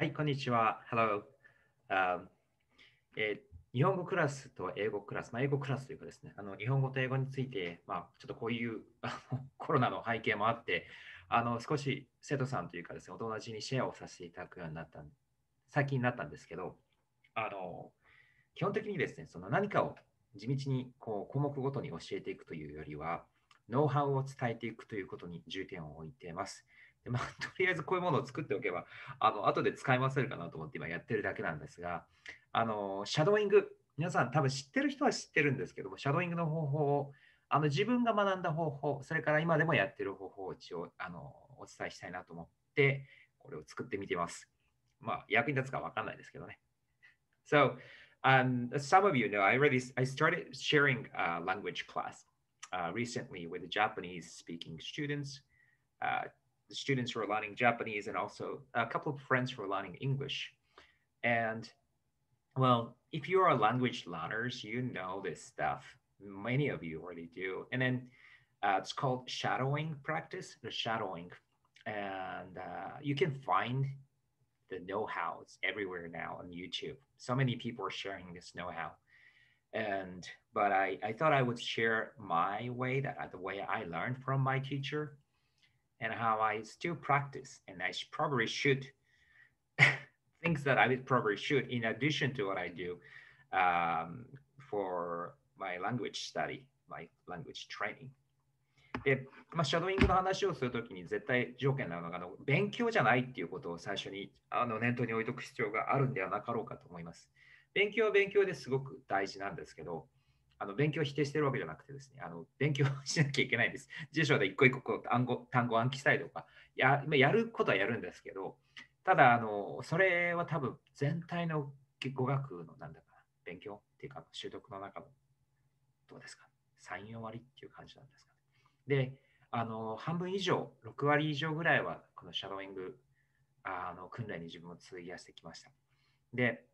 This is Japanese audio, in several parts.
はい、こんにちは。Hello、uh, えー、日本語クラスと英語クラス、まあ、英語クラスというかですね、あの日本語と英語について、まあ、ちょっとこういうコロナの背景もあって、あの少し生徒さんというかですね、お友達にシェアをさせていただくようになった最近になったんですけど、あの基本的にですね、その何かを地道にこう項目ごとに教えていくというよりは、ノウハウを伝えていくということに重点を置いています。でまあ、とりあえずこういうものを作っておけば、あの後で使い回せるかなと思って今やってるだけなんですが、あのシャドーイング、皆さん多分知ってる人は知ってるんですけども、シャドーイングの方法をあの自分が学んだ方法、それから今でもやってる方法を一応あのお伝えしたいなと思って、これを作ってみてます。まあ、役に立つかわかんないですけどね。So, um, some of you know, I already I started sharing a language class uh, recently with Japanese speaking students. Uh, the students who are learning Japanese and also a couple of friends who are learning English. And well, if you are a language learners, you know this stuff. Many of you already do. And then uh, it's called shadowing practice, the shadowing. And uh, you can find the know-how. It's everywhere now on YouTube. So many people are sharing this know-how. And but I, I thought I would share my way that the way I learned from my teacher and how I still practice. And I probably should things that I probably should, in addition to what I do um, for my language study, my language training. で、まあ、シャドーイングの話をするときに絶対条件なのがあの勉強じゃないっていうことを最初にあの念頭に置いておく必要があるんではなかろうかと思います。勉強は勉強ですごく大事なんですけど、あの勉強を否定してるわけじゃなくてですね、あの勉強しなきゃいけないです。辞書で一個一個こう単語単語暗記したりとかや、やることはやるんですけど、ただ、あのそれは多分全体の語学のなんだかな、勉強っていうか、習得の中のどうですか ?3、4割っていう感じなんですか。で、あの半分以上、6割以上ぐらいはこのシャドーイングあの訓練に自分を費やしてきました。で、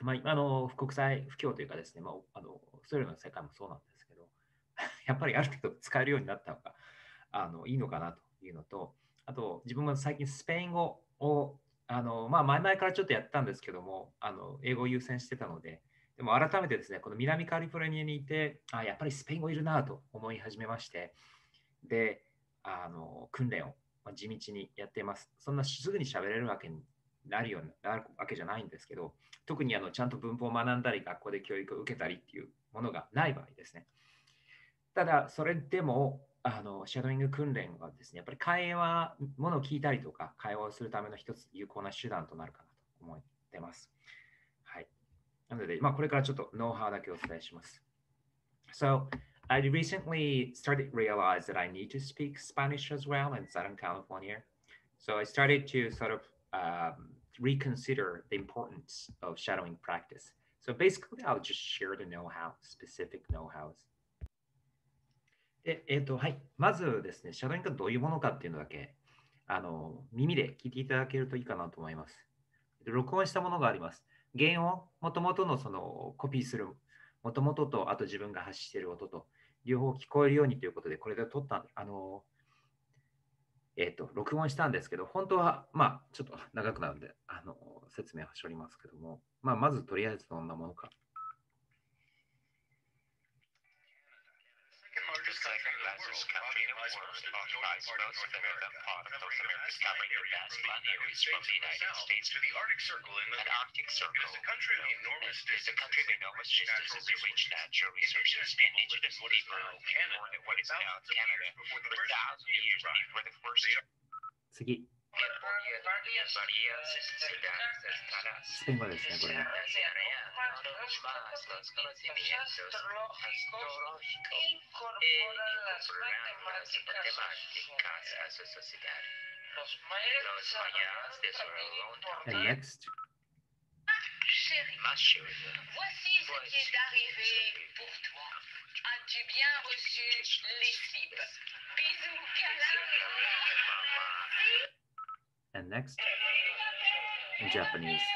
まあ、あの国際不況というかですね、まあ、あのそういうの世界もそうなんですけど、やっぱりある程度使えるようになったのがあのいいのかなというのと、あと自分も最近スペイン語をあの、まあ、前々からちょっとやったんですけども、あの英語を優先してたので、でも改めてですね、この南カリフォルニアにいて、あやっぱりスペイン語いるなと思い始めまして、で、あの訓練を地道にやっています。そんなすぐに喋れるわけなるようになるわけじゃないんですけど、特にあのちゃんと文法を学んだり、学校で教育を受けたりっていうものがない場合ですね。ただ、それでも、あのシャドーイング訓練はですね、やっぱり会話、ものを聞いたりとか、会話をするための一つ有効な手段となるかなと思ってます。はい。なので、まあ、これからちょっとノウハウだけお伝えします。So, I recently started realize that I need to speak Spanish as well in Southern California. So I started to sort of um, reconsider the importance of shadowing practice. So basically, I'll just share the know-how, specific know-hows. で、えっ、ー、と、はい。まずですね、シャドウイングがどういうものかっていうのだけ、あの、耳で聞いていただけるといいかなと思います。録音したものがあります。原音、もともとのそのコピーする、もともとと、あと自分が発している音と、両方聞こえるようにということで、これで撮った、あの、えっ、ー、と、録音したんですけど、本当は、まあ、ちょっと長くなるんで、あの、説明はしておりますけども、まあ、まずとりあえずどんなものか。Most American part of North America's covering vast boundaries from the United States to the Arctic Circle in the Arctic Circle. It is a country of enormous distance. It's a country of enormous distances of rich natural resources, and indigenous people, Canada, what is now Canada, for thousands of years before the first. 次。スペイン語ですね、これね。And next. Ma chérie, voici ce qui est arrivé pour toi. As-tu bien reçu les slips Bisous, câlins. and next in Japanese.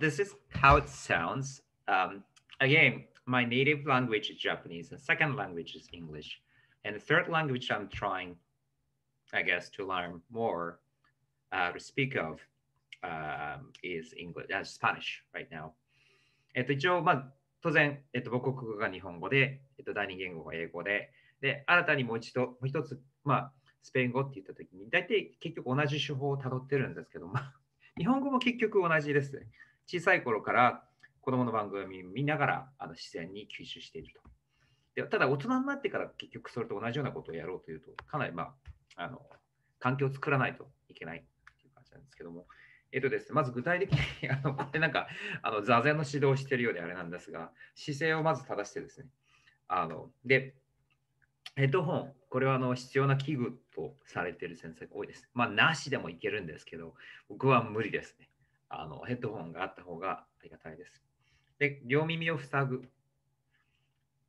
this is how it sounds. Um, again, my native language is Japanese and second language is English. And the third language I'm trying, I guess, to learn more, uh, to speak of, um, is English, uh, Spanish right now. えっと、一応、まあ、当然、えっと、母国語が日本語で、えっと、第二言語が英語で、で、新たにもう一度、もう一つ、まあ、スペイン語って言ったときに、大体結局同じ手法をたどってるんですけど、まあ、日本語も結局同じです。小さい頃から子供の番組を見ながらあの自然に吸収していると。でただ、大人になってから結局それと同じようなことをやろうというと、かなり、まあ、あの環境を作らないといけないっていう感じなんですけども、えっとですね、まず具体的に、あのこれなんか、あの座禅の指導をしているようであれなんですが、姿勢をまず正してですね、あので、ヘッドホン、これはあの必要な器具とされている先生が多いです。まあ、なしでもいけるんですけど、僕は無理ですね。あのヘッドホンがあった方がありがたいです。で、両耳を塞ぐ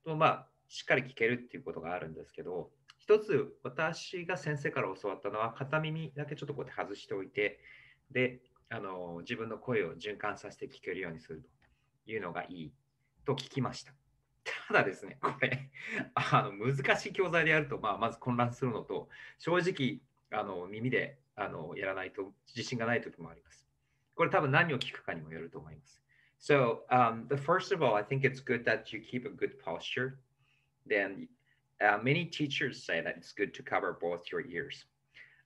と、まあ、しっかり聞けるっていうことがあるんですけど、一つ私が先生から教わったのは、片耳だけちょっとこうやって外しておいて、で、あの自分の声を循環させて聞けるようにするというのがいいと聞きました。ただですね、これ、あの難しい教材でやると、まあ、まず混乱するのと、正直、あの耳であのやらないと自信がない時もあります。これ多分何を聞くかにもよると思います。So, um, the first of all, I think it's good that you keep a good posture. Then, uh, many teachers say that it's good to cover both your ears.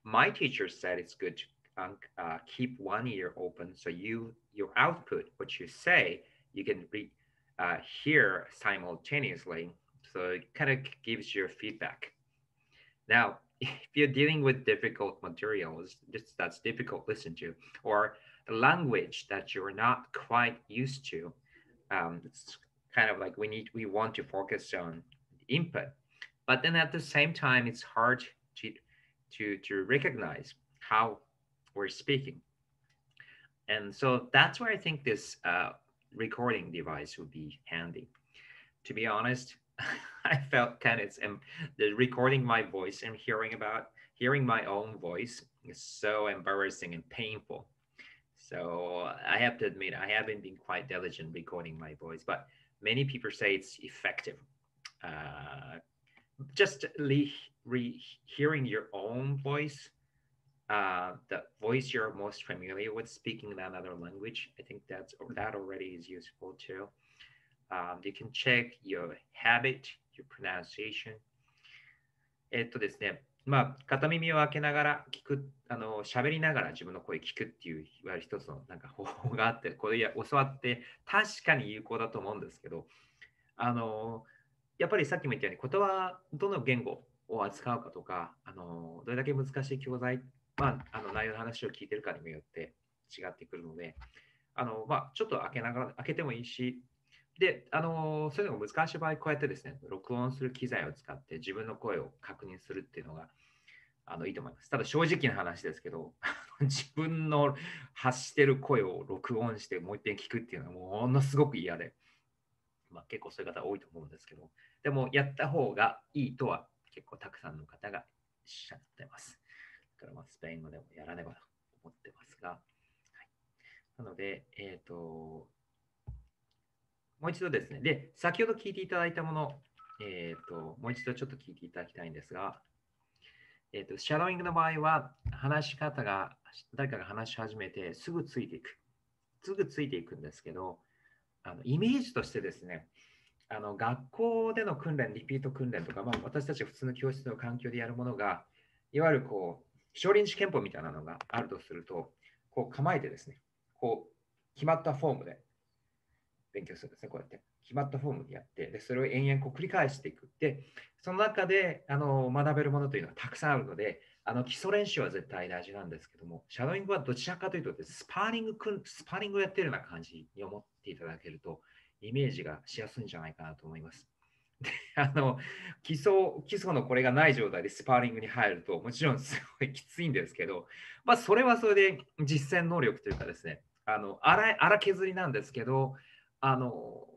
My teacher said it's good to um, uh, keep one ear open so you your output, what you say, you can re, uh, hear simultaneously. So it kind of gives you feedback. Now, if you're dealing with difficult materials, that's difficult to listen to, or a language that you're not quite used to, um, it's kind of like we need we want to focus on input, but then at the same time, it's hard to to to recognize how we're speaking. And so that's where I think this uh, recording device would be handy. To be honest, I felt kind of um, the recording my voice and hearing about hearing my own voice is so embarrassing and painful. So I have to admit I haven't been quite diligent recording my voice, but many people say it's effective. Uh, just re- re- hearing your own voice uh, the voice you're most familiar with speaking another language. I think that's that already is useful too. Um, you can check your habit, your pronunciation. えっとですね、まあ、片耳を開けながら聞く、あの、喋りながら自分の声聞くっていう、いわゆる一つのなんか方法があって、これや教わって確かに有効だと思うんですけど、あの、やっぱりさっきも言ったように、言葉、どの言語を扱うかとか、あの、どれだけ難しい教材まあ、あの内容の話を聞いてるかにもよって違ってくるので、あのまあ、ちょっと開けながら、開けてもいいし、で、あのそういうのが難しい場合、こうやってですね、録音する機材を使って自分の声を確認するっていうのがあのいいと思います。ただ正直な話ですけど、自分の発してる声を録音してもう一遍聞くっていうのはものすごく嫌で、まあ、結構そういう方多いと思うんですけど、でもやった方がいいとは結構たくさんの方がおっしゃってます。だからまあスペイン語でもやらねばと思ってますが、はい、なので、えっ、ー、と、もう一度ですね、で、先ほど聞いていただいたもの、えっ、ー、と、もう一度ちょっと聞いていただきたいんですが、えっ、ー、と、シャドーイングの場合は、話し方が、誰かが話し始めて、すぐついていく。すぐついていくんですけど、あのイメージとしてですね、あの学校での訓練、リピート訓練とか、まあ、私たち普通の教室の環境でやるものが、いわゆるこう、少林寺拳法みたいなのがあるとすると、こう構えてですね、こう決まったフォームで勉強するんですね、こうやって。決まったフォームでやって、でそれを延々こう繰り返していく。で、その中であの学べるものというのはたくさんあるので、あの基礎練習は絶対大事なんですけども、シャドーイングはどちらかというと、スパーリングスパーリングをやってるような感じに思っていただけると、イメージがしやすいんじゃないかなと思います。であの基礎基礎のこれがない状態でスパーリングに入るともちろんすごいきついんですけど、まあ、それはそれで実践能力というかですねあの荒荒削りなんですけどあの、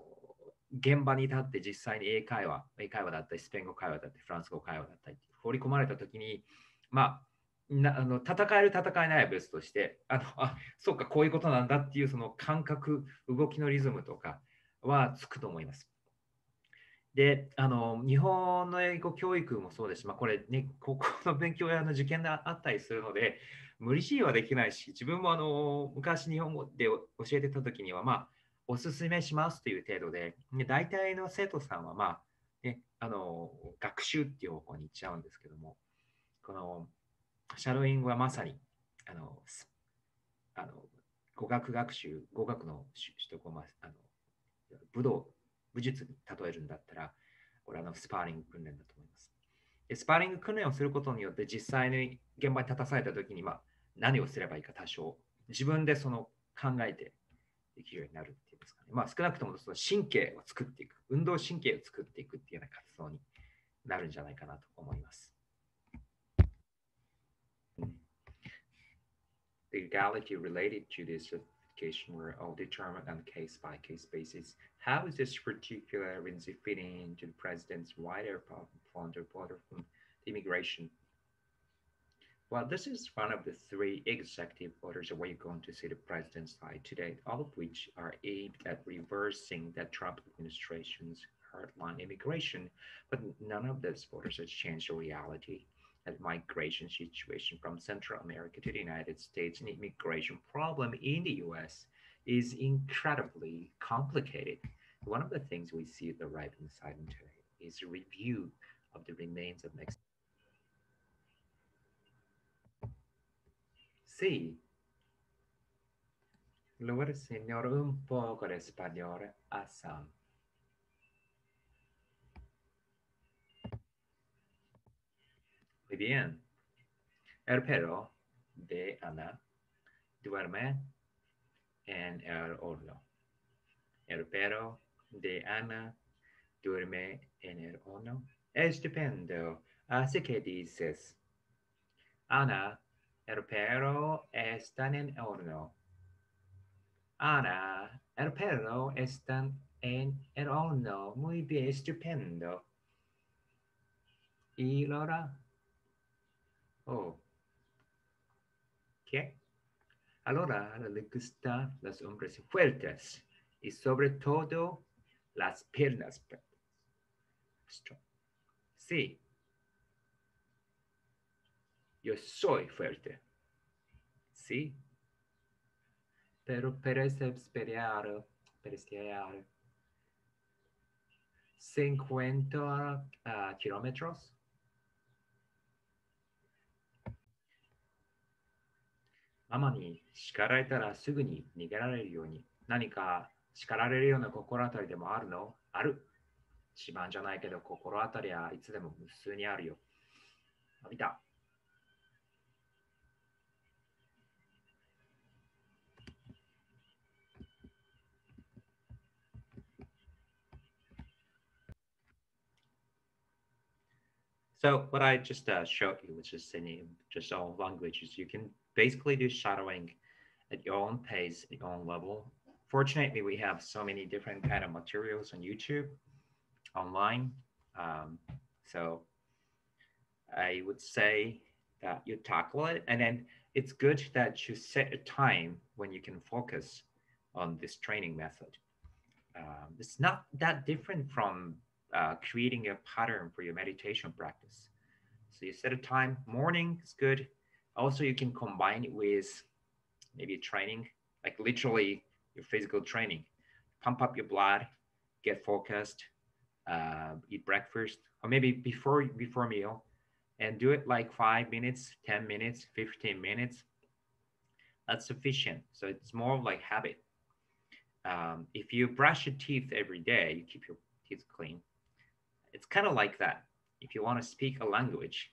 現場に立って実際に英会話、英会話だったり、スペイン語会話だったり、フランス語会話だったり、放り込まれたときに、まあ、なあの戦える戦えないは別としてあのあそうかこういうことなんだっていうその感覚動きのリズムとかはつくと思います。であの日本の英語教育もそうですし、まあ、これね高校の勉強やの受験があったりするので無理強いはできないし自分もあの昔日本語で教えてた時にはまあおすすめしますという程度で、ね、大体の生徒さんはまあ、ね、あの学習っていう方向に行っちゃうんですけどもこのシャドーイングはまさにあのあの語学学習語学の取得を、まあの武道武術に例えるんだったら、これはのスパーリング訓練だと思います。でスパーリング訓練をすることによって、実際に現場に立たされたときに、まあ、何をすればいいか多少、自分でその考えてできるようになるっていうんですかね。まあ、少なくともその神経を作っていく、運動神経を作っていくっていうような活動になるんじゃないかなと思います。Legality related to this application were all determined on case by case basis. How is this particular Lindsay fitting into the president's wider to border from immigration? Well, this is one of the three executive orders we're going to see the president sign today, all of which are aimed at reversing the Trump administration's hardline immigration, but none of those orders has changed the reality migration situation from Central America to the United States and immigration problem in the US is incredibly complicated. One of the things we see at the right hand side today is a review of the remains of Mexico. Sí. Luego, señor, un poco de español a Sam. Bien. El perro de Ana duerme en el horno. El perro de Ana duerme en el horno. Estupendo. Así que dices, Ana, el perro está en el horno. Ana, el perro está en el horno. Muy bien, estupendo. Y Laura, Oh. ¿Qué? Ahora le gustan los hombres fuertes y sobre todo las piernas. Sí. Yo soy fuerte. Sí. Pero parece esperar, esperar 50 uh, kilómetros ママに叱られたらすぐに逃げられるように何か叱られるような心当たりでもあるの？ある。一番じゃないけど心当たりはいつでも無数にあるよ。のび太。So what I just uh, showed you, which is in just all languages, you can basically do shadowing at your own pace, at your own level. Fortunately, we have so many different kind of materials on YouTube, online. Um, so I would say that you tackle it, and then it's good that you set a time when you can focus on this training method. Um, it's not that different from uh, creating a pattern for your meditation practice. So you set a time, morning is good, also, you can combine it with maybe training, like literally your physical training. Pump up your blood, get focused, uh, eat breakfast, or maybe before before meal, and do it like five minutes, ten minutes, fifteen minutes. That's sufficient. So it's more of like habit. Um, if you brush your teeth every day, you keep your teeth clean. It's kind of like that. If you want to speak a language,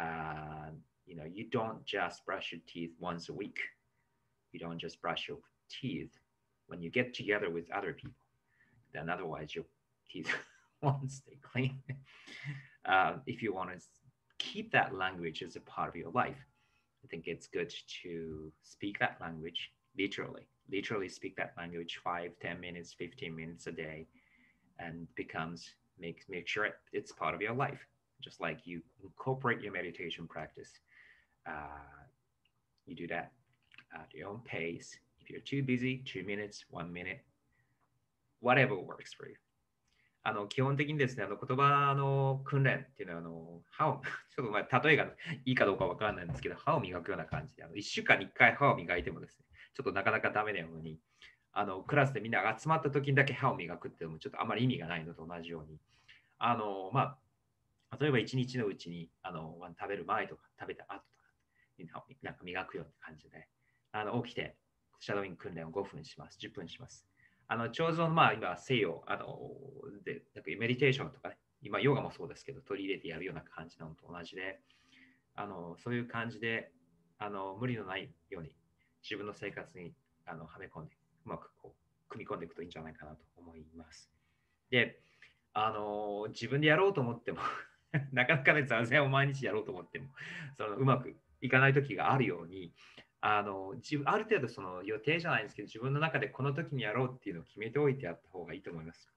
uh, you know you don't just brush your teeth once a week you don't just brush your teeth when you get together with other people then otherwise your teeth won't stay clean uh, if you want to keep that language as a part of your life i think it's good to speak that language literally literally speak that language 5, 10 minutes, 15 minutes a day and becomes make make sure it's part of your life. Just like you incorporate your meditation practice. Uh, you do that at your own pace. If you're too busy, two minutes, one minute, whatever works for you. あの基本的にですね、あの言葉の訓練っていうのは、あの歯を、ちょっとまあ例えがいいかどうかわからないんですけど、歯を磨くような感じで、あの1週間に1回歯を磨いてもですね、ちょっとなかなかダメなように、あのクラスでみんなが集まった時にだけ歯を磨くっていうのもちょっとあまり意味がないのと同じように、あのまあ、例えば1日のうちにあの食べる前とか食べた後とか、なんか磨くような感じで、あの起きて、シャドウイング訓練を5分します、10分します。あの、彫像の、まあ、今、西洋、あの、で、なんかメディテーションとか、ね、今、ヨガもそうですけど、取り入れてやるような感じなのと同じで、あの、そういう感じで、あの、無理のないように、自分の生活にあのはめ込んで、うまくこう、組み込んでいくといいんじゃないかなと思います。で、あの、自分でやろうと思っても なかなかね、座禅を毎日やろうと思っても、そのうまくいかない時があるように、あの自ある程度その予定じゃないんですけど、自分の中でこの時にやろうっていうのを決めておいてやった方がいいと思います。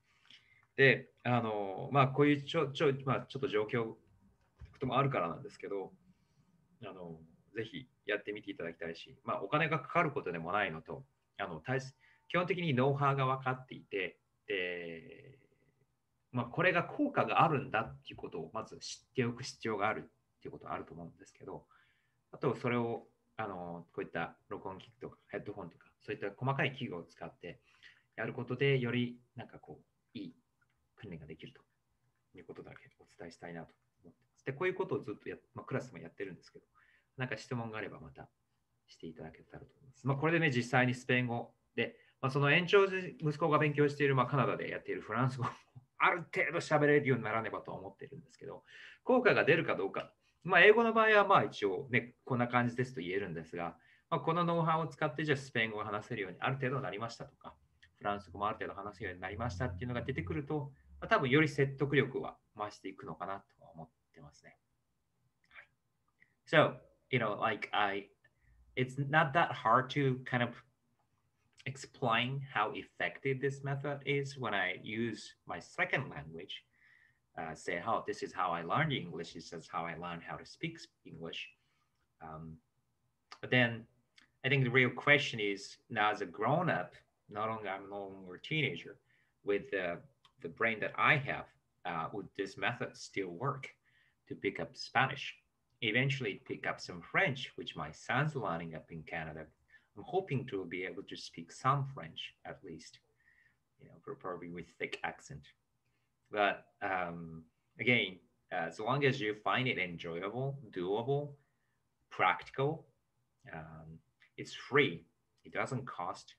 で、あのまあ、こういうちょちょ,、まあ、ちょっと状況こともあるからなんですけど、あのぜひやってみていただきたいし、まあ、お金がかかることでもないのと、あの大基本的にノウハウが分かっていて、でまあ、これが効果があるんだっていうことをまず知っておく必要があるっていうことはあると思うんですけど、あとそれをあのこういった録音機器とかヘッドホンとか、そういった細かい器具を使ってやることで、よりなんかこう、いい訓練ができるということだけお伝えしたいなと思ってます。で、こういうことをずっとや、まあ、クラスもやってるんですけど、なんか質問があればまたしていただけたらと思います。まあ、これでね、実際にスペイン語で、まあ、その延長で息子が勉強している、まあ、カナダでやっているフランス語ある程度喋れるようにならねばと思っているんですけど、効果が出るかどうかまあ、英語の場合はまあ一応ね、こんな感じですと言えるんですが、まあ、このノウハウを使ってじゃあスペイン語を話せるようにある程度なりましたとか、フランス語もある程度話せるようになりましたっていうのが出てくると、まあ、多分より説得力は増していくのかなと思ってますね。So, you know, like I, it's not that hard to kind of explain how effective this method is when I use my second language. Uh, say, "Oh, this is how I learned English. This is how I learned how to speak English." Um, but then, I think the real question is now as a grown up, not only I'm no longer a teenager, with the the brain that I have, uh, would this method still work to pick up Spanish? Eventually, pick up some French, which my son's learning up in Canada. I'm hoping to be able to speak some French at least, you know, probably with thick accent. But um, again, as long as you find it enjoyable, doable, practical, um, it's free. It doesn't cost.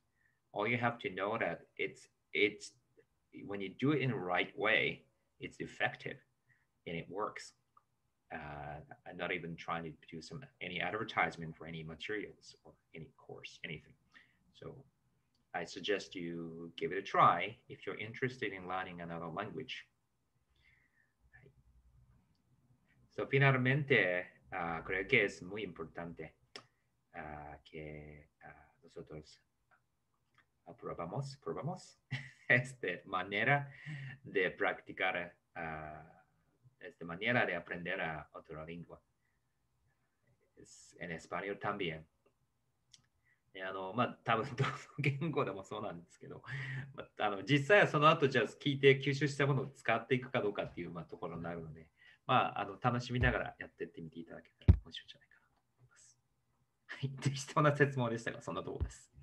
All you have to know that it's it's when you do it in the right way, it's effective and it works. Uh, I'm not even trying to do some any advertisement for any materials or any course, anything. So I suggest you give it a try if you're interested in learning another language. So, finalmente, uh, creo que es muy importante uh, que uh, nosotros aprobamos, probamos esta manera de practicar, esta manera de aprender a otra lengua. Es, en español también. あのまあ多分どの言語でもそうなんですけど、まあ、あの実際はその後じゃあ聞いて吸収したものを使っていくかどうかっていう、まあ、ところになるので、まあ、あの楽しみながらやっていってみていただけたら面白いんじゃないかなと思います。はい、適当な説問でしたが、そんなところです。